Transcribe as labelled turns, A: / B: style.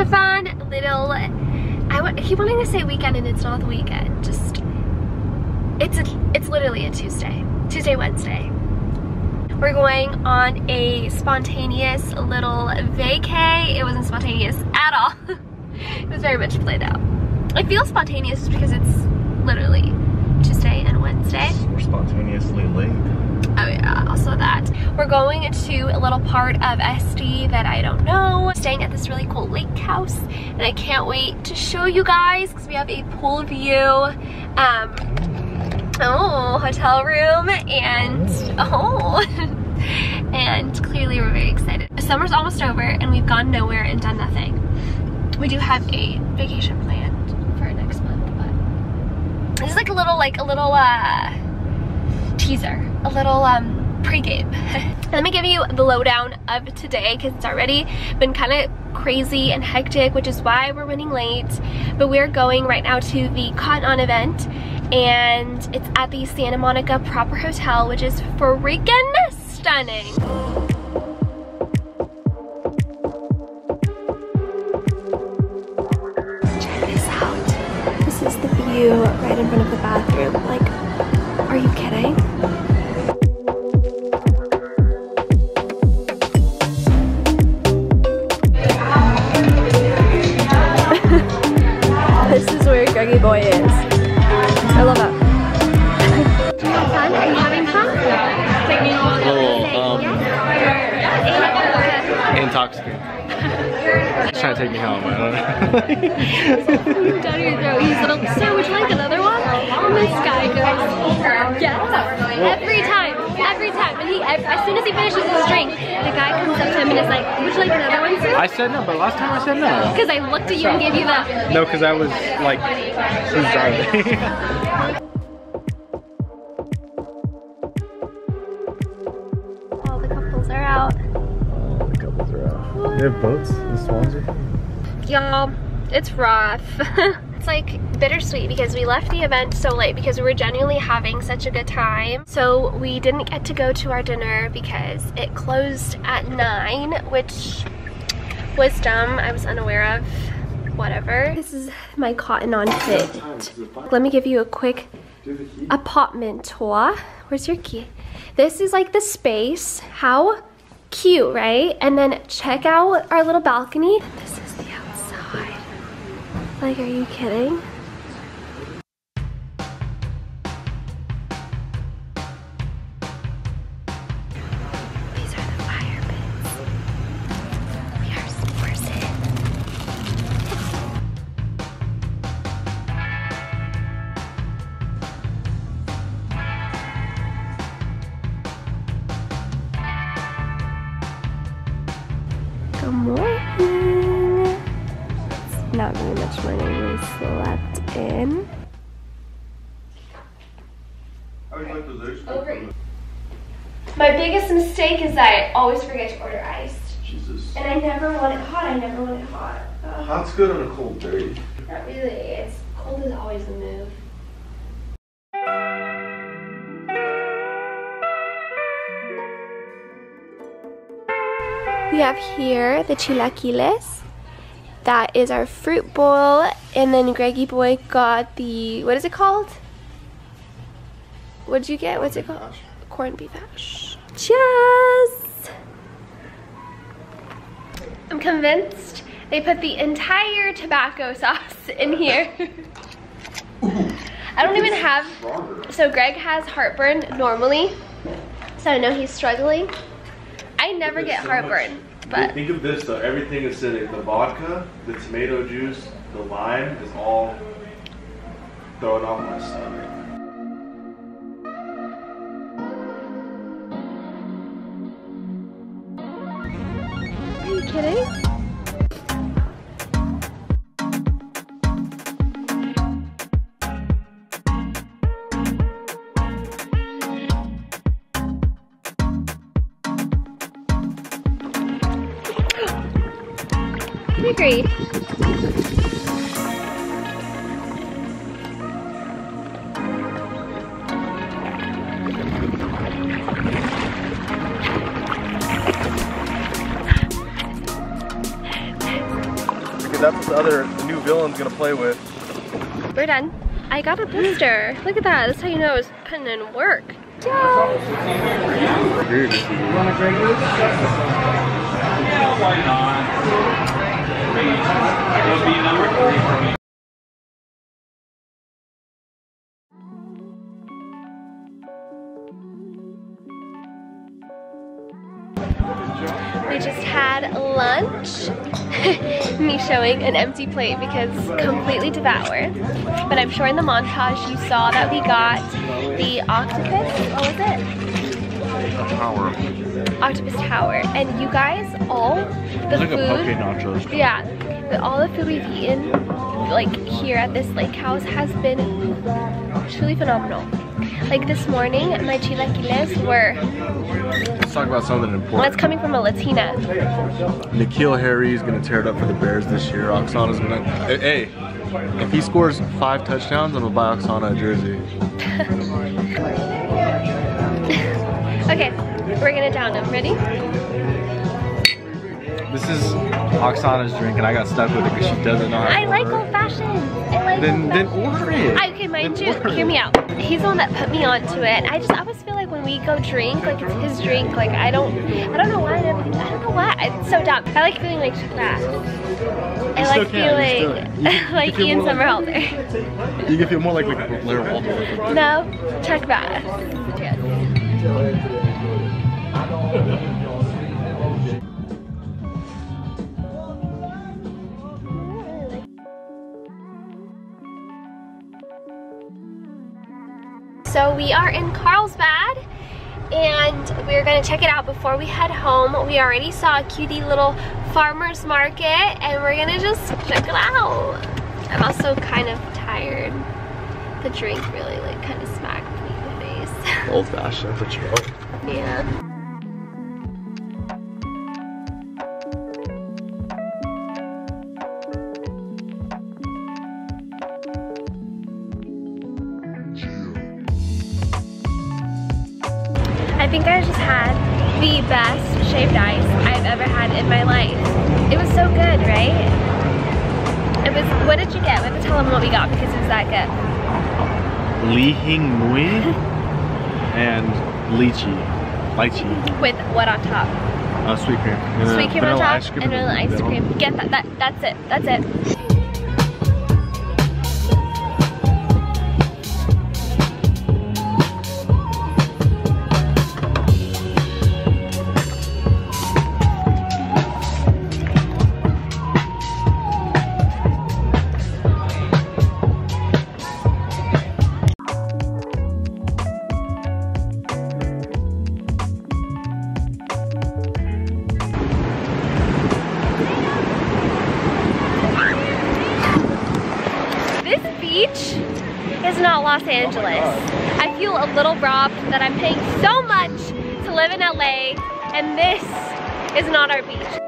A: a fun little, I I keep wanting to say weekend and it's not the weekend, just, it's, a, it's literally a Tuesday, Tuesday, Wednesday. We're going on a spontaneous little vacay. It wasn't spontaneous at all. it was very much played out. I feel spontaneous because it's literally Tuesday Wednesday.
B: We're spontaneously late.
A: Oh yeah, also that. We're going to a little part of SD that I don't know. Staying at this really cool lake house and I can't wait to show you guys because we have a pool view. Um, oh, hotel room and oh. and clearly we're very excited. Summer's almost over and we've gone nowhere and done nothing. We do have a vacation planned for next month, is like a little, like a little, uh, teaser, a little um, pregame. Let me give you the lowdown of today because it's already been kind of crazy and hectic, which is why we're running late. But we're going right now to the Cotton On event and it's at the Santa Monica Proper Hotel, which is freaking stunning. Right in front of the bathroom. Like, are you kidding? this is where Greggy Boy is. I love that. Fun? Are you having fun?
B: Little, um. He's trying to take me home, I don't know.
A: down your throat. He's little, so would you like another one? And this guy goes, yes. Every time, every time. And he, as soon as he finishes his drink, the guy comes up to him and is like, would you like another one, sir?
B: I said no, but last time I said no.
A: Because I looked at you and gave you that.
B: No, because I was like, who's driving?
A: all the couples are out.
B: They have boats in Swansea?
A: Y'all, it's rough. it's like bittersweet because we left the event so late because we were genuinely having such a good time. So we didn't get to go to our dinner because it closed at 9, which was dumb. I was unaware of. Whatever. This is my cotton on fit. Let me give you a quick apartment tour. Where's your key? This is like the space. How cute, right? And then check out our little balcony. This is the outside. Like, are you kidding? It's very much morning. We slept in. Oh, My biggest mistake is that I always forget to order iced.
C: Jesus.
A: And I never want it hot. I never want it hot. Ugh,
C: Hot's good on a cold day.
A: not really. It's cold is always the move. We have here the chilaquiles. That is our fruit bowl. And then Greggy Boy got the, what is it called? What'd you get? What's it called? Corned beef hash. Cheers! I'm convinced they put the entire Tabasco sauce in here. I don't even have, so Greg has heartburn normally, so I know he's struggling. I never get heartburn, but
C: Think of this though, everything is acidic. The vodka, the tomato juice, the lime is all throwing off my stomach.
A: are you kidding? Agreed.
B: that's what the other the new villain's gonna play with.
A: We're done. I got a blister. Look at that. That's how you know it's putting in work. Yeah. We just had lunch. Me showing an empty plate because completely devoured. But I'm sure in the montage you saw that we got the octopus. What was it?
B: Power.
A: Octopus Tower. And you guys, all the
B: like
A: food. Yeah, but all the food we've eaten, like here at this lake house, has been truly phenomenal. Like this morning, my chilaquiles were,
B: Let's talk about something
A: important.
B: important.
A: coming from a Latina.
B: Nikhil Harry is gonna tear it up for the Bears this year. Oksana's gonna. Hey, hey, if he scores five touchdowns, I'm gonna buy Oksana a jersey.
A: Okay, we're gonna down them. Ready?
B: This is Oksana's drink, and I got stuck with it because she doesn't know how to
A: I like old fashioned. I like
B: Then,
A: old
B: then
A: fashioned.
B: order it.
A: I, okay, mind
B: Then
A: you, hear me out. He's the one that put me onto it. I just always feel like when we go drink, like it's his drink. Like I don't, I don't know why. I, never, I don't know why. It's so dumb. I like feeling like that. I like
B: can,
A: feeling
B: still- you- you
A: like
B: feel
A: Ian
B: more like-
A: Somerhalder.
B: You can feel more like, like Blair Waldorf.
A: no, Chuck Bass. So we are in Carlsbad and we're gonna check it out before we head home. We already saw a cutie little farmer's market and we're gonna just check it out. I'm also kind of tired. The drink really like kind of smacked me in the face.
B: Old fashioned for you
A: yeah. Think I just had the best shaved ice I've ever had in my life. It was so good, right? It was, what did you get? We have to tell them what we got because it was that good.
B: Li Hing Mui and lychee. Lychee.
A: With what on top?
B: Uh, sweet cream. And
A: Sweet cream on top and vanilla ice cream. Get that, that, that's it, that's it. Beach is not Los Angeles. I feel a little robbed that I'm paying so much to live in LA and this is not our beach.